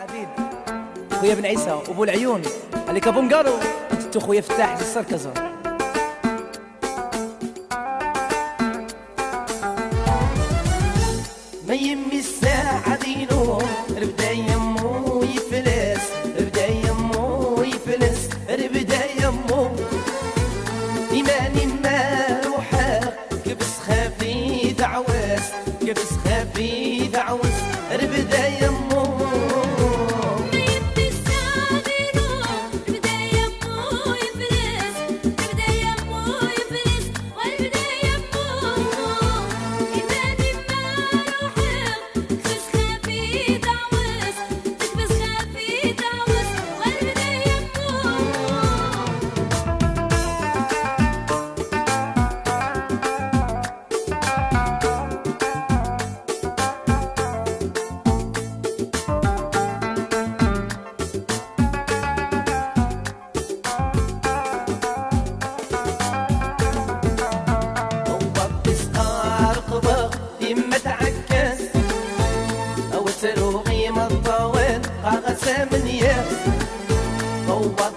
عبيد. خويا بن عيسى وابو العيون عليك ابو مقارو أنت خويا فتاح السركزه ما يمي الساعة دينو ربدا يمو يفلس ربدا يمو يفلس ربدا يمو إيماني ما para sempre. Oh, what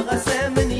غسى من